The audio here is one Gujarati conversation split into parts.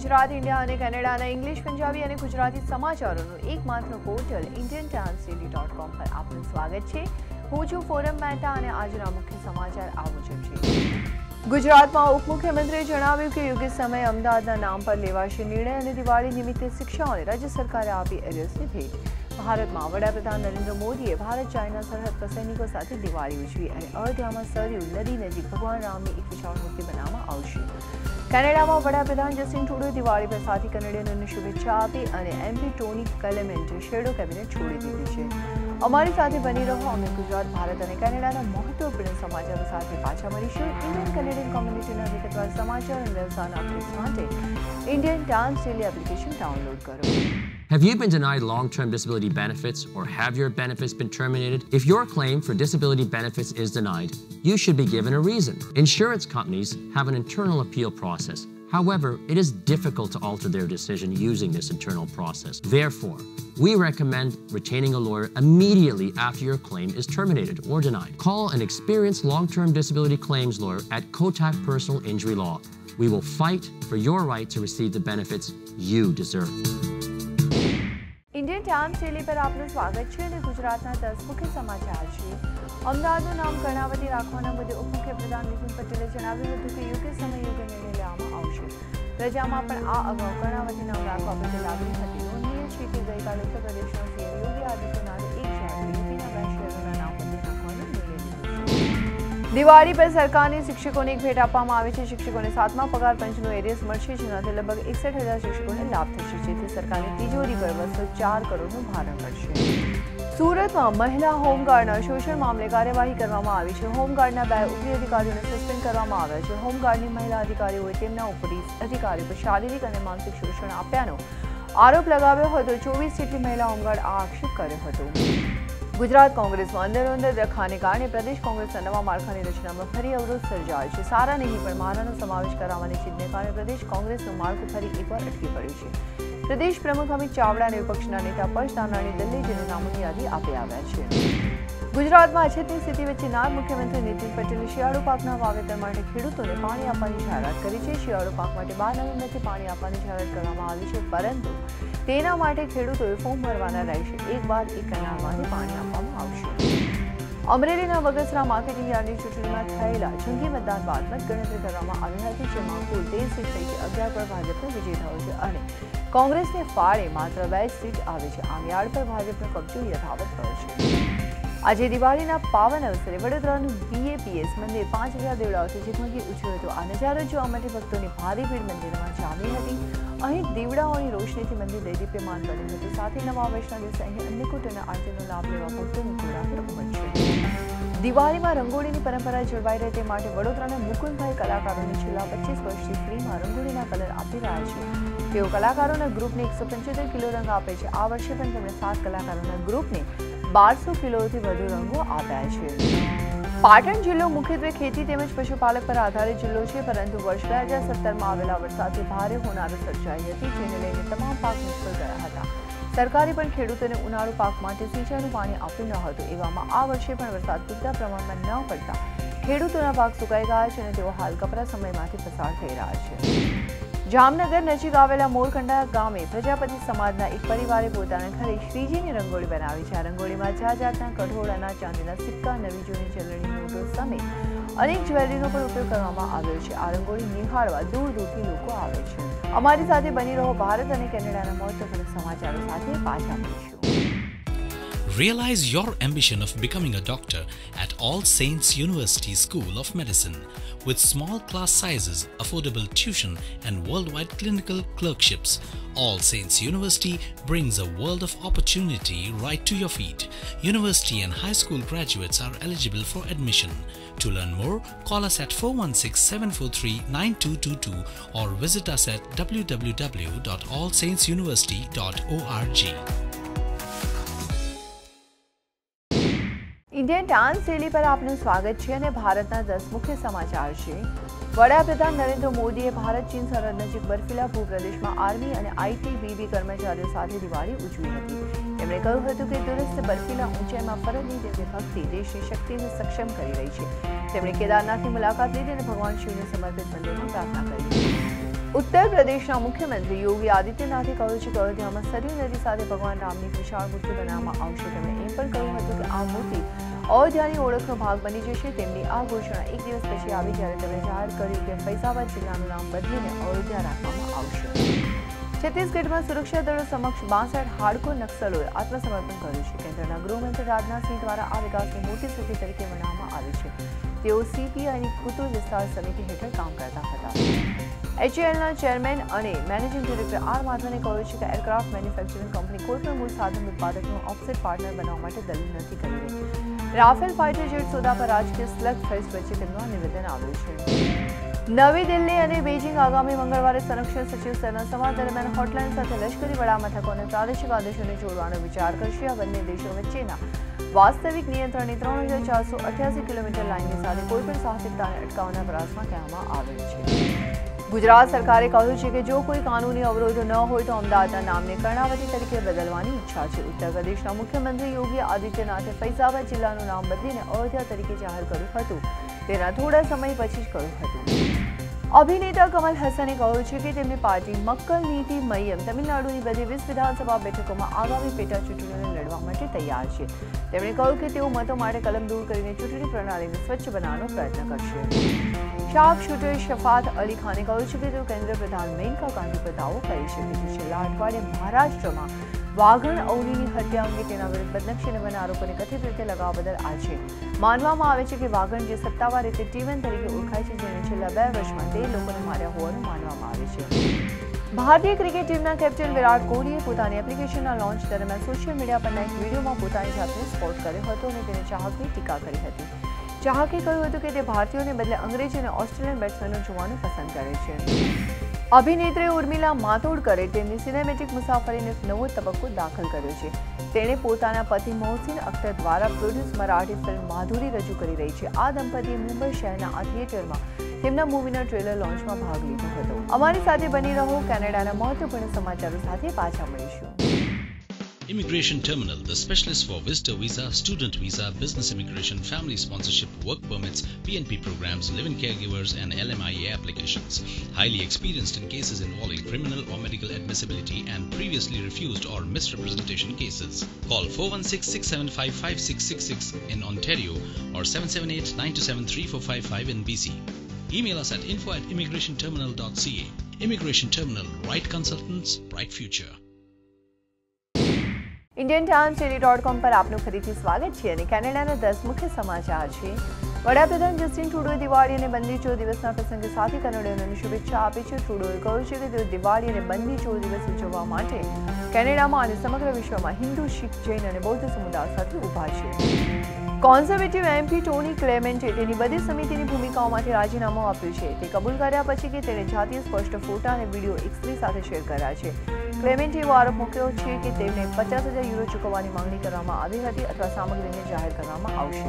ગુજરાત, ઇન્ડિયા અને કેનેડાના ઇંગ્લિશ, પંજાબી અને ગુજરાતી સમાચારોનું એકમાત્ર portal Indian daily dot com પર આપનું સ્વાગત છે. હું છું ફોરમ મહેતા અને આજના મુખ્ય સમાચાર આ મુજબ છે. ગુજરાતમાં ઉપમુખ્યમંત્રીએ જણાવ્યું કે યોગ્ય સમયે અમદાવાદના નામ પર લેવાશે નિર્ણય અને દિવાળી નિમિત્તે શિક્ષાઓને રાજ્ય સરકારે આપી એરિયર્સની ભેટ. ભારતમાં વડાપ્રધાન નરેન્દ્ર મોદીએ ભારત, ચાઇના સરહદ પર સૈનિકો સાથે દિવાળી ઉજવી અને અયોધ્યામાં સરયુ, નદી નજીક ભગવાન રામની એક વિશાળ મૂર્તિ બનાવવામાં આવશે. કેનેડામાં વડાપ્રધાન જસ્ટિન ટ્રુડોએ દિવાળી પર સાથી કેનેડિયનોને શુભેચ્છા આપી અને એમપી ટોની કલેમેન્ટે શેડો કેબિનેટ છોડી દીધી છે. અમારી સાથે બની રહો, અમે ગુજરાત, ભારત અને કેનેડાના મહત્વપૂર્ણ સમાચારો સાથે પાછા મળીશું. ઇન્ડિયન કેનેડિયન કોમ્યુનિટીના વિગતવાર સમાચાર અને વ્યવસાયના અપડેટ્સ માટે Indian Times Daily application download કરો. Have you been denied long term disability benefits or have your benefits been terminated? If your claim for disability benefits is denied, you should be given a reason. Insurance companies have an internal appeal process. However, it is difficult to alter their decision using this internal process. Therefore, we recommend retaining a lawyer immediately after your claim is terminated or denied. Call an experienced long term disability claims lawyer at Kotak Personal Injury Law. We will fight for your right to receive the benefits you deserve. Indian time શૈલી પર આપનું સ્વાગત છે અને ગુજરાતના દસ મુખ્ય સમાચાર છે. અમદાવાદનું નામ કર્ણાવતી રાખવાના મુદ્દે ઉપમુખ્યપ્રધાન નીતિન પટેલે જણાવ્યું હતું કે યોગ્ય સમય યોગ્ય નિર્ણય લેવામાં આવશે. રજામાં પણ આ અગાઉ કર્ણાવતી નામ રાખવા બદલ લાગણી હતી. નોંધનીય છે કે ગઈકાલે ઉત્તર પ્રદેશના સીએમ યોગી આદિત્યનાથે દિવાળી પર સરકારની શિક્ષકોને એક ભેટ આપવામાં આવે છે. શિક્ષકોને સાતમા પગાર પંચનો એરિયસ મળશે, જેનાથી લગભગ એકસઠ હજાર શિક્ષકોને લાભ થશે. જેથી સરકારની તિજોરી પર બસો ચાર કરોડનું ભારણ મળશે. સુરતમાં મહિલા હોમગાર્ડના શોષણ મામલે કાર્યવાહી કરવામાં આવી છે. હોમગાર્ડના બે ઉપરી અધિકારીઓને સસ્પેન્ડ કરવામાં આવ્યા છે. હોમગાર્ડની મહિલા અધિકારીઓએ તેમના ઉપરી અધિકારીઓ પર શારીરિક અને માનસિક શોષણ આપ્યાનો આરોપ લગાવ્યો હતો. ચોવીસ જેટલી મહિલા હોમગાર્ડ આ આક્ષેપ કર્યો હતો. ગુજરાત કોંગ્રેસમાં અંદરોઅંદર રખાને કારણે પ્રદેશ કોંગ્રેસના નવા માળખાની રચનામાં ફરી અવરોધ સર્જાયો છે. સારા નહીં, પણ મારાનો સમાવેશ કરાવવાની જીદને કારણે પ્રદેશ કોંગ્રેસનું માળખું ફરી એકવાર અટકી પડ્યું છે. પ્રદેશ પ્રમુખ અમિત ચાવડા અને વિપક્ષના નેતા પર્શ તાનાણી દિલ્હી જેને નામોની યાદી આપી આવ્યા છે. ગુજરાતમાં અછતની સ્થિતિ વચ્ચે નાયબ મુખ્યમંત્રી નીતિન પટેલે શિયાળુ પાકના વાવેતર માટે ખેડૂતોને પાણી આપવાની જાહેરાત કરી છે. શિયાળુ પાક માટે બાર નવેમ્બરથી પાણી આપવાની જાહેરાત કરવામાં આવી છે, પરંતુ તેના માટે ખેડૂતોએ ફોર્મ ભરવાના રહેશે. એક બાદ એક કેનાલમાંથી પાણી આપવામાં આવશે. અમરેલીના વગસરા માર્કેટિંગ યાર્ડની ચૂંટણીમાં થયેલા જંગી મતદાન બાદ મતગણતરી કરવામાં આવી હતી, જેમાં કુલ તેર સીટ પૈકી અગિયાર પર ભાજપનો વિજય થયો છે અને કોંગ્રેસને ફાળે માત્ર બે સીટ આવી છે. આમ યાર્ડ પર ભાજપનો કબજો યથાવત થયો છે. આજે દિવાળીના પાવન અવસરે વડોદરાનું બીએપીએસ મંદિર પાંચ હજાર દેવડાઓથી ઝગમગી ઉજવ્યું હતું. આ નજારો જોવા માટે ભક્તોની ભારે ભીડ મંદિરમાં જામી હતી. અહીં દીવડાઓની રોશનીથી મંદિર દૈદીપ્યમાન બન્યું હતું. સાથે નવા વર્ષના દિવસે અહીં અન્નકૂટ અને આરતીનો લાભ લેવા ભક્તોની દિવાળીમાં રંગોળીની પરંપરા જળવાઈ રહે તે માટે વડોદરાના મુકુલભાઈ કલાકારોને છેલ્લા પચીસ વર્ષથી ફ્રીમાં રંગોળીના કલર આપી રહ્યા છે. તેઓ કલાકારોના ગ્રુપને એકસો પંચોતેર કિલો રંગ આપે છે. આ વર્ષે પણ તેમણે સાત કલાકારોના ગ્રુપને બારસો કિલોથી વધુ રંગો આપ્યા છે. પાટણ જિલ્લો મુખ્યત્વે ખેતી તેમજ પશુપાલક પર આધારિત જિલ્લો છે, પરંતુ વર્ષ બે હજાર સત્તરમાં આવેલા વરસાદથી ભારે હોનારો સર્જાઈ હતી, જેને લઈને તમામ પાક નિષ્ફળ ગયા હતા. સરકારે પણ ખેડૂતોને ઉનાળુ પાક માટે સિંચાઈનું પાણી આપ્યું ન હતું, એવામાં આ વર્ષે પણ વરસાદ પૂરતા પ્રમાણમાં ન પડતા ખેડૂતોના પાક સુકાઈ ગયા છે અને તેઓ હાલ કપરા સમયમાંથી પસાર થઈ રહ્યા છે. જામનગર નજીક આવેલા મોરકંડા ગામે પ્રજાપતિ સમાજના એક પરિવારે પોતાના ઘરે શ્રીજીની રંગોળી બનાવી. છે આ રંગોળીમાં જાત જાતના કઠોળાના ચાંદીના સિક્કા, નવી જૂની ચલણી નોટો સમેત અનેક જ્વેલરીનો પણ ઉપયોગ કરવામાં આવ્યો છે. આ રંગોળી નિહાળવા દૂર દૂરથી લોકો આવે છે. અમારી સાથે બની રહો ભારત અને કેનેડાના મહત્વપૂર્ણ સમાચારો સાથે પાછા મળીશું. Realize your ambition of becoming a doctor at All Saints University School of Medicine. With small class sizes, affordable tuition, and worldwide clinical clerkships, All Saints University brings a world of opportunity right to your feet. University and high school graduates are eligible for admission. To learn more, call us at 416 743 9222 or visit us at www.allsaintsuniversity.org. Indian dance rally પર આપનું સ્વાગત છે અને ભારતના દસ મુખ્ય સમાચાર છે. વડાપ્રધાન નરેન્દ્ર મોદીએ ભારત, ચીન સરહદ નજીક બર્ફીલા ભૂપ્રદેશમાં આર્મી અને આઈટીબીબી કર્મચારીઓ સાથે દિવાળી ઉજવી હતી. તેમણે કહ્યું હતું કે દુરસ્ત બર્ફીલા ઊંચાઈમાં ફરજની દિવ્ય ભક્તિ દેશની શક્તિને સક્ષમ કરી રહી છે. તેમણે કેદારનાથની મુલાકાત લીધી અને ભગવાન શિવને સમર્પિત મંદિરમાં પ્રાર્થના કરી. ઉત્તર પ્રદેશના મુખ્યમંત્રી યોગી આદિત્યનાથે કહ્યું છે કે અયોધ્યામાં સરયુ નદી સાથે ભગવાન રામની વિશાળ મૂર્તિ બનાવવામાં આવશે. તેમણે એમ પણ કહ્યું હતું કે આ મૂર્તિ અયોધ્યાની ઓળખનો ભાગ બની જશે તેમની આ ઘોષણા એક દિવસ પછી આવી જ્યારે તેમણે જાહેર કર્યું કે ફૈઝાબાદ જિલ્લાનું નામ બદલીને અયોધ્યા રાખવામાં આવશે. છત્તીસગઢમાં સુરક્ષા દળો સમક્ષ બાસઠ હાડકો નક્સલોએ આત્મસમર્પણ કર્યું છે. કેન્દ્રના ગૃહમંત્રી રાજનાથસિંહ દ્વારા આ વિકાસની મોટી સિદ્ધિ તરીકે મનાવવામાં આવી છે. તેઓ સીપીઆઈની કુતુલ વિસ્તાર સમિતિ હેઠળ કામ કરતા હતા. એચએલના ચેરમેન અને મેનેજિંગ ડિરેક્ટર આર માધવને કહ્યું છે કે એરક્રાફ્ટ મેન્યુફેક્ચરિંગ કંપની કોઈપણ મૂળ સાધન ઉત્પાદકનું ઓફસેટ પાર્ટનર બનવા માટે દલીલ નથી કરી રહી. રાફેલ ફાઇટર જેટ સોદા પર રાજકીય સ્લગ ફેસ્ટ વચ્ચે તેમનું નિવેદન આવ્યું છે. નવી દિલ્હી અને બેઇજિંગ આગામી મંગળવારે સંરક્ષણ સચિવ સ્તરના સંવાદ દરમિયાન હોટલાઇન સાથે લશ્કરી વડામથકો અને પ્રાદેશિક આદેશોને જોડવાનો વિચાર કરશે. આ બંને દેશો વચ્ચેના વાસ્તવિક નિયંત્રણની ત્રણ હજાર ચારસો અઠ્યાસી કિલોમીટર લાઇનની સાથે કોઈપણ સાહસિકતાને અટકાવવાના પ્રયાસમાં કહેવામાં આવેલ છે. ગુજરાત સરકારે કહ્યું છે કે જો કોઈ કાનૂની અવરોધો ન હોય તો અમદાવાદના નામને કર્ણાવતી તરીકે બદલવાની ઈચ્છા છે. ઉત્તર પ્રદેશના મુખ્યમંત્રી યોગી આદિત્યનાથે ફૈઝાબાદ જિલ્લાનું નામ બદલીને અયોધ્યા તરીકે જાહેર કર્યું હતું. તેના થોડા સમય પછી જ કહ્યું હતું. અભિનેતા કમલ હસને કહ્યું છે કે તેમની પાર્ટી મક્કલ નીતિ મયમ તમિલનાડુની બધી વીસ વિધાનસભા બેઠકોમાં આગામી પેટા ચૂંટણીઓને લડવા માટે તૈયાર છે. તેમણે કહ્યું કે તેઓ મતો માટે કલમ દૂર કરીને ચૂંટણી પ્રણાલીને સ્વચ્છ બનાવવાનો પ્રયત્ન કરશે. શાર્પ શૂટર શફાત અલી ખાને કહ્યું છે કે તેઓ કેન્દ્ર પ્રધાન મેનકા ગાંધી પર દાવો કરી છે છેલ્લા અઠવાડિયે મહારાષ્ટ્રમાં વાઘણ અવનીની હત્યા અંગે તેના વિરુદ્ધ બદનક્ષી નવના આરોપોને કથિત રીતે લગાવવા બદલ આજે માનવામાં આવે છે કે વાઘણ જે સત્તાવાર રીતે ટીવન તરીકે ઓળખાય છે, જેને છેલ્લા બે વર્ષમાં તે લોકોને માર્યા હોવાનું માનવામાં આવે છે. ભારતીય ક્રિકેટ ટીમના કેપ્ટન વિરાટ કોહલીએ પોતાની એપ્લિકેશનના લોન્ચ દરમિયાન સોશિયલ મીડિયા પરના એક વિડીયોમાં પોતાની જાતને સ્પોર્ટ કર્યો હતો અને તેને ચાહકની ટીકા કરી હતી. ચાહકે કહ્યું હતું કે તે ભારતીયોને બદલે અંગ્રેજી અને ઓસ્ટ્રેલિયન બેટ્સમેનો જોવાનું પસંદ કરે છે. અભિનેત્રી ઉર્મિલા માતોડકરે તેમની સિનેમેટિક મુસાફરીનો નવો તબક્કો દાખલ કર્યો છે. તેણે પોતાના પતિ મોહસિન અખ્તર દ્વારા પ્રોડ્યુસ મરાઠી ફિલ્મ માધુરી રજૂ કરી રહી છે. આ દંપતીએ મુંબઈ શહેરના આ થિયેટરમાં તેમના મૂવીના ટ્રેલર લોન્ચમાં ભાગ લીધો હતો. અમારી સાથે બની રહો. કેનેડાના મહત્વપૂર્ણ સમાચારો સાથે પાછા મળીશું. Immigration Terminal, the specialist for visitor visa, student visa, business immigration, family sponsorship, work permits, PNP programs, live-in caregivers, and LMIA applications. Highly experienced in cases involving criminal or medical admissibility and previously refused or misrepresentation cases. Call 416-675-5666 in Ontario or 778-927-3455 in BC. Email us at info at immigrationterminal.ca. Immigration Terminal, right consultants, bright future. Indian Times Daily dot com પર આપનું ફરીથી સ્વાગત છે અને કેનેડાના દસ મુખ્ય સમાચાર છે. વડાપ્રધાન જસ્ટિન ટ્રુડોએ દિવાળી અને બંદી ચોર દિવસના પ્રસંગે સાથે કનડીઓને શુભેચ્છા આપી છે. ટ્રુડોએ કહ્યું છે કે તેઓ દિવાળી અને બંદી ચોર દિવસ ઉજવવા માટે કેનેડામાં અને સમગ્ર વિશ્વમાં હિન્દુ, શીખ, જૈન અને બૌદ્ધ સમુદાય સાથે ઊભા છે. કોન્ઝર્વેટિવ એમપી ટોની ક્લેમેન્ટે તેની બધી સમિતિની ભૂમિકાઓ માટે રાજીનામું આપ્યું છે. તે કબૂલ કર્યા પછી કે તેણે જાતીય સ્પષ્ટ ફોટા અને વીડિયો એક્સપ્રી સાથે શેર કર્યા છે. ક્લેમેન્ટે આરોપ મૂક્યો છે કે તેમને પચાસ હજાર યુરો ચૂકવવાની માંગણી કરવામાં આવી હતી અથવા સામગ્રીને જાહેર કરવામાં આવશે.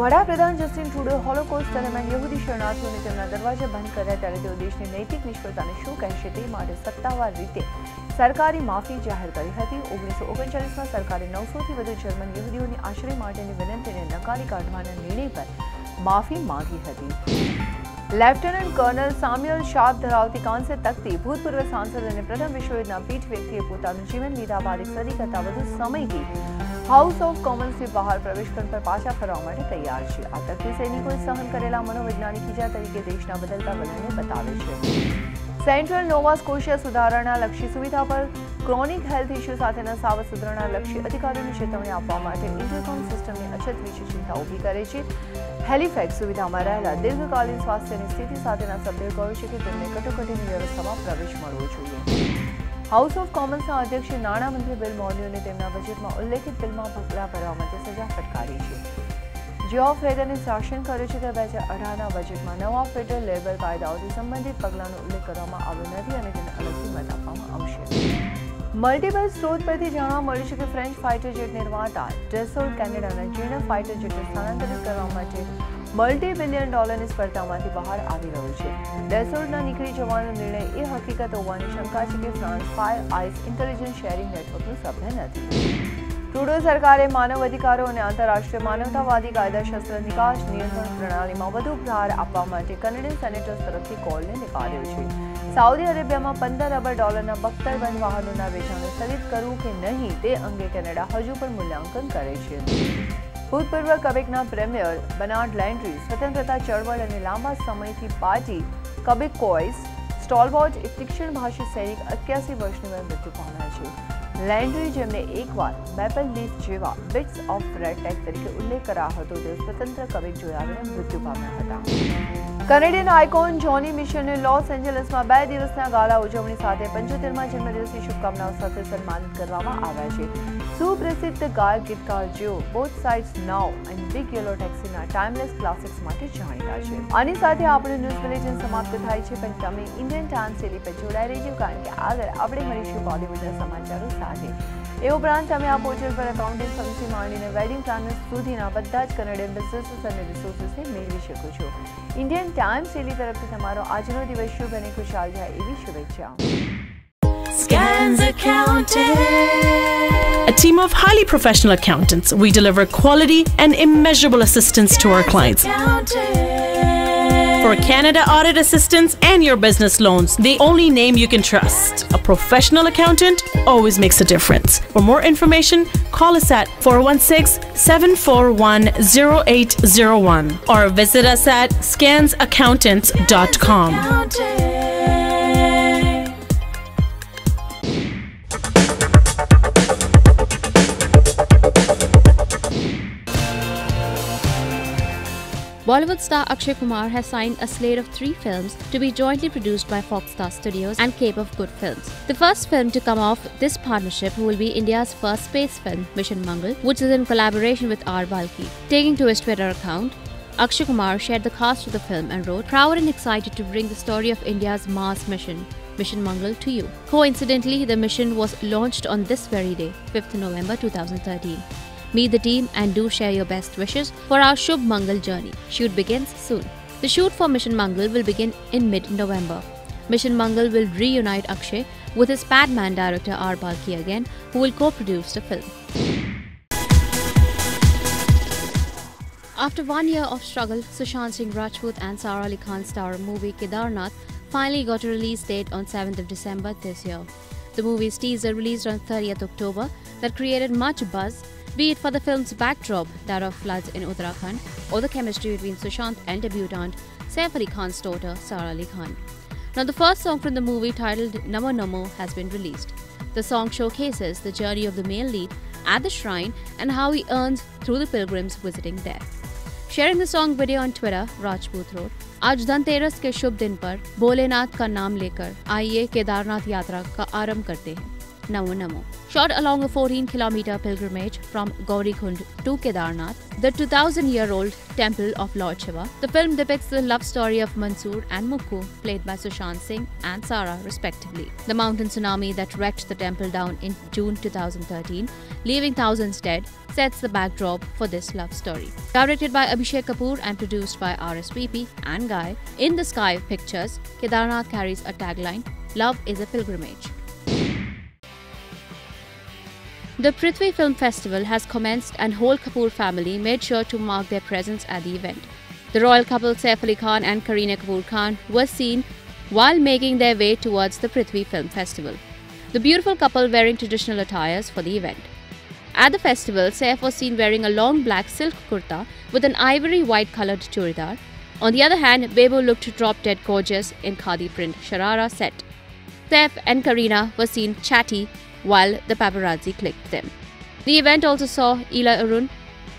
વડાપ્રધાન જસ્ટિન ટ્રુડો, હોલોકોસ્ટ દરમિયાન યહૂદી શરણાર્થીઓને તેમના દરવાજા બંધ કર્યા ત્યારે તેઓ દેશની નૈતિક નિષ્ફળતાને શું કહેશે તે માટે સત્તાવાર રીતે સરકારી માફી જાહેર કરી હતી. ઓગણીસો ઓગણચાલીસમાં સરકારે નવસોથી વધુ જર્મન યહૂદીઓની આશ્રય માટેની વિનંતીને નકારી કાઢવાના નિર્ણય પર માફી માંગી હતી. લેફ્ટનન્ટ કર્નલ સામ્યુઅલ શાપ ધરાવતી કાંસે તકતી ભૂતપૂર્વ સાંસદ અને પ્રથમ વિશ્વયુદ્ધના પીઠ વ્યક્તિએ પોતાનું જીવન લીધા બાદ એક સદી કરતાં વધુ સમયથી હાઉસ ઓફ કોમન્સથી બહાર પ્રવેશ પર પાછા ફરવા માટે તૈયાર છે. આ તકતી સૈનિકોએ સહન કરેલા મનોવૈજ્ઞાનિક ઇજા તરીકે દેશના બદલતા વલણને બતાવે છે. સેન્ટ્રલ નોવા સ્કોશિયા સુધારણા લક્ષી સુવિધા પર ક્રોનિક હેલ્થ ઇસ્યુ સાથેના સાવધ સુધારણા લક્ષી અધિકારીઓની ચેતવણી આપવા માટે ઇન્ટરકોમ સિસ્ટમની અછત વિશે ચિંતા ઊભી કરે છે. હેલિફેક્સ સુવિધામાં રહેલા દીર્ઘકાલીન સ્વાસ્થ્યની સ્થિતિ સાથેના સભ્યોએ કહ્યું છે કે તેમને કટોકટીની વ્યવસ્થામાં પ્રવેશ મળવો જોઈએ. હાઉસ ઓફ કોમન્સના અધ્યક્ષે નાણામંત્રી બિલ મોર્નિયોને તેમના બજેટમાં ઉલ્લેખિત બિલમાં પગલાં ભરવા માટે સજા ફટકારી છે. જીઓ ફેડરને શાસન કર્યું છે કે બે હજાર અઢારના બજેટમાં નવા ફેડરલ લેબર કાયદાઓથી સંબંધિત પગલાંનો ઉલ્લેખ કરવામાં આવ્યો નથી અને તેને અલગથી મત આવશે. મલ્ટીપલ સ્ત્રોત પરથી જાણવા મળ્યું છે કે ફ્રેન્ચ ફાઇટર જેટ નિર્માતા ડેસોલ કેનેડાના જીર્ણ ફાઇટર જેટને સ્થાનાંતરિત કરવા માટે મલ્ટી બિલિયન ડોલરની સ્પર્ધામાંથી બહાર આવી રહ્યું છે ડેસોલ્ટના નીકળી જવાનો નિર્ણય એ હકીકત હોવાની શંકા છે કે France five eyes intelligence sharing નેટવર્કનું સભ્ય નથી ટ્રુડો સરકારે માનવ અધિકારો અને આંતરરાષ્ટ્રીય માનવતાવાદી કાયદાશાસ્ત્ર નિકાસ નિયંત્રણ પ્રણાલીમાં વધુ ભાર આપવા માટે કેનેડિયન સેનેટર્સ તરફથી કોલને નિકાળ્યો છે સાઉદી અરેબિયામાં પંદર અબજ ડોલરના બખ્તર બંધ વાહનોના વેચાણ સ્થગિત કરવું કે નહીં તે અંગે કેનેડા હજુ પણ મૂલ્યાંકન કરે છે. ભૂતપૂર્વ કબેકના પ્રેમિયર બનાર્ડ લેન્ડ્રી સ્વતંત્રતા ચળવળ અને લાંબા સમયથી પાર્ટી કબેક કોઇસ સ્ટોલવોર્ડ એક તીક્ષણ ભાષી સૈનિક અઠ્યાસી વર્ષની વયે મૃત્યુ પામ્યા છે. લેન્ડ્રી જેમને એકવાર મેપલ લીફ જેવા બિટ્સ ઓફ રેડ ટેક તરીકે ઉલ્લેખ કરાયો હતો તે સ્વતંત્ર કબેક જોયા મૃત્યુ પામ્યા હતા. કેનેડિયન આઇકોન જોની મિશેલને લોસ એન્જલસમાં બે દિવસના ગાળા ઉજવણી સાથે પંચોતેરમાં જન્મદિવસની શુભકામનાઓ સાથે સન્માનિત કરવામાં આવ્યા છે. સુપ્રસિદ્ધ ગાયક ગીતકાર જેઓ both sides now and big yellow ટેક્સીના timeless classics માટે જાણીતા છે. આની સાથે આપણું ન્યૂઝ બુલેટિન સમાપ્ત થાય છે. પણ તમે ઇન્ડિયન ટાઈમ શૈલી પર જોડાઈ રહેજો કારણ કે આગળ આપણે મળીશું બોલિવૂડના સમાચારો સાથે. એ ઉપરાંત તમે આ પોર્ટલ પર એકાઉન્ટિંગ ફંક્શન માંડીને વેડિંગ પ્લાનર સુધીના બધા જ કનેડિયન બિઝનેસીસ અને રિસોર્સિસને મેળવી શકો છો ઇન્ડિયન ટાઈમ શૈલી તરફથી તમારો આજનો દિવસ શુભ અને ખુશાલ જાય એવી શુભેચ્છા Scans Accounting. A team of highly professional accountants, we deliver quality and immeasurable assistance to our clients. For Canada audit assistance and your business loans, the only name you can trust. A professional accountant always makes a difference. For more information, call us at 416 741 0801 or visit us at scansaccountants.com. Bollywood star Akshay Kumar has signed a slate of three films to be jointly produced by Fox Star Studios and Cape of Good Films. The first film to come off this partnership will be India's first space film, Mission Mangal, which is in collaboration with R. Balki. Taking to his Twitter account, Akshay Kumar shared the cast of the film and wrote, Proud and excited to bring the story of India's Mars mission, Mission Mangal, to you. Coincidentally, the mission was launched on this very day, 5th November 2013. Meet the team and do share your best wishes for our Shubh Mangal journey. Shoot begins soon. The shoot for Mission Mangal will begin in mid November. Mission Mangal will reunite Akshay with his Padman director R. Balki again, who will co produce the film. After one year of struggle, Sushant Singh Rajput and Sara Ali Khan star movie Kedarnath finally got a release date on 7th of December this year. The movie's teaser released on 30th October that created much buzz, be it for the film's backdrop, that of floods in Uttarakhand, or the chemistry between Sushant and debutante Saif Ali Khan's daughter Sara Ali Khan. Now, the first song from the movie titled Namo Namo has been released. The song showcases the journey of the male lead at the shrine and how he earns through the pilgrims visiting there. Sharing the song video on Twitter Rajput road आज धनतेरस के शुभ दिन पर भोलेनाथ का नाम लेकर आइए केदारनाथ यात्रा का आरंभ करते हैं Namo Namo. Shot along a 14 kilometer pilgrimage from Gaurikund to Kedarnath, the 2000 year old temple of Lord Shiva, the film depicts the love story of Mansoor and Mukku, played by Sushant Singh and Sara, respectively. The mountain tsunami that wrecked the temple down in June 2013, leaving thousands dead, sets the backdrop for this love story. Directed by Abhishek Kapoor and produced by RSVP and Guy, In the Sky Pictures, Kedarnath carries a tagline Love is a pilgrimage. The Prithvi Film Festival has commenced and whole Kapoor family made sure to mark their presence at the event. The royal couple Saif Ali Khan and Kareena Kapoor Khan were seen while making their way towards the Prithvi Film Festival. The beautiful couple wearing traditional attires for the event. At the festival, Saif was seen wearing a long black silk kurta with an ivory white coloured churidar. On the other hand, Bebo looked drop dead gorgeous in khadi print sharara set. Saif and Kareena were seen chatty while the paparazzi clicked them. The event also saw Ila Arun,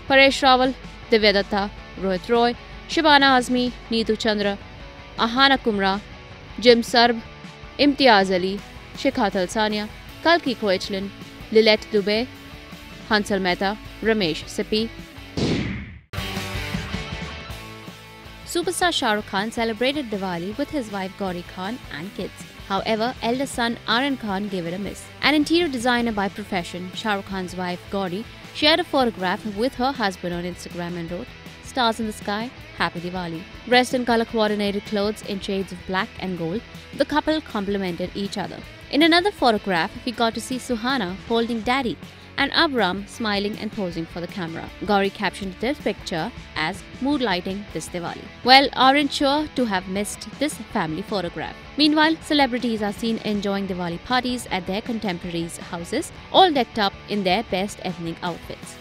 Paresh Rawal, Divyadatta, Rohit Roy, Shabana Azmi, Neetu Chandra, Ahana Kumra, Jim Sarb, Imtiaz Ali, Shikhat Alsania, Kalki Koechlin, Lilette Dubey, Hansal Mehta, Ramesh Sippy. Superstar Shah Rukh Khan celebrated Diwali with his wife Gauri Khan and kids. However, elder son Aryan Khan gave it a miss. An interior designer by profession, Shah Rukh Khan's wife Gauri shared a photograph with her husband on Instagram and wrote, Stars in the sky, happy Diwali. Dressed in color coordinated clothes in shades of black and gold, the couple complemented each other. In another photograph, we got to see Suhana holding daddy and Abram smiling and posing for the camera. Gauri captioned this picture as mood lighting this Diwali. Well, aren't sure to have missed this family photograph. Meanwhile, celebrities are seen enjoying Diwali parties at their contemporaries' houses, all decked up in their best ethnic outfits.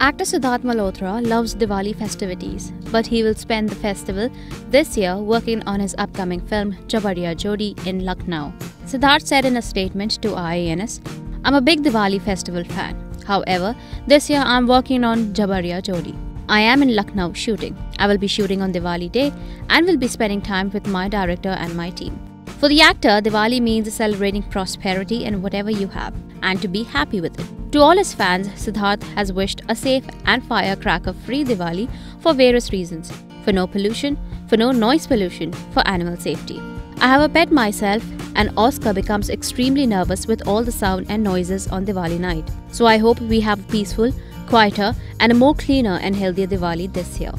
Actor Siddharth Malhotra loves Diwali festivities, but he will spend the festival this year working on his upcoming film Jhabariya Jodi in Lucknow. Siddharth said in a statement to IANS, I'm a big Diwali festival fan. However, this year I'm working on Jhabariya Jodi. I am in Lucknow shooting. I will be shooting on Diwali day and will be spending time with my director and my team. For the actor, Diwali means celebrating prosperity and whatever you have and to be happy with it. To all his fans, Siddharth has wished a safe and firecracker free Diwali for various reasons for no pollution, for no noise pollution, for animal safety. I have a pet myself, and Oscar becomes extremely nervous with all the sound and noises on Diwali night. So I hope we have a peaceful, quieter, and a more cleaner and healthier Diwali this year.